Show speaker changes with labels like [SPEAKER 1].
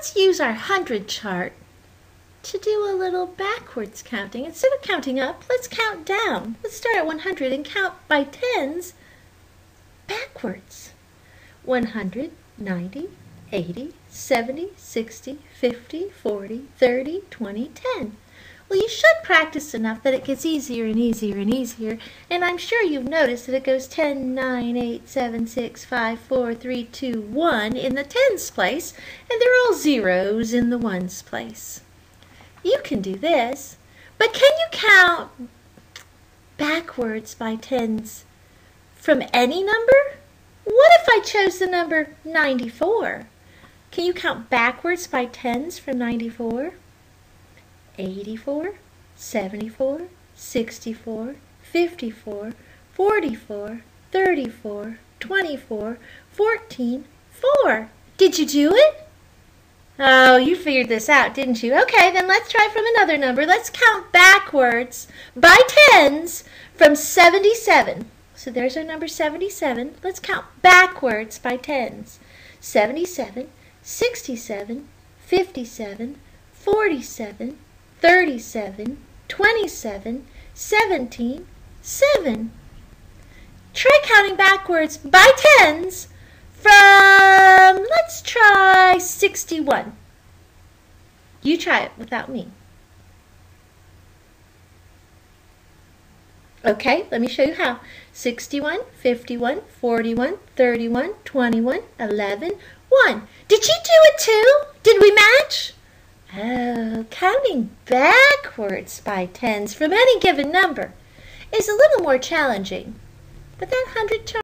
[SPEAKER 1] let's use our hundred chart to do a little backwards counting. Instead of counting up, let's count down. Let's start at 100 and count by tens backwards. 100, 90, 80, 70, 60, 50, 40, 30, 20, 10. Well, you should practice enough that it gets easier and easier and easier, and I'm sure you've noticed that it goes 10, 9, 8, 7, 6, 5, 4, 3, 2, 1 in the tens place, and they're all zeros in the ones place. You can do this, but can you count backwards by tens from any number? What if I chose the number 94? Can you count backwards by tens from 94? 84, 74, 64, 54, 44, 34, 24, 14, 4. Did you do it? Oh, you figured this out, didn't you? Okay, then let's try from another number. Let's count backwards by tens from 77. So there's our number 77. Let's count backwards by tens. 77, 67, 57, 47, 37, 27, 17, 7. Try counting backwards by tens from, let's try 61. You try it without me. Okay, let me show you how. 61, 51, 41, 31, 21, 11, 1. Did you do it too? Did we match? Oh, counting backwards by tens from any given number is a little more challenging. But that hundred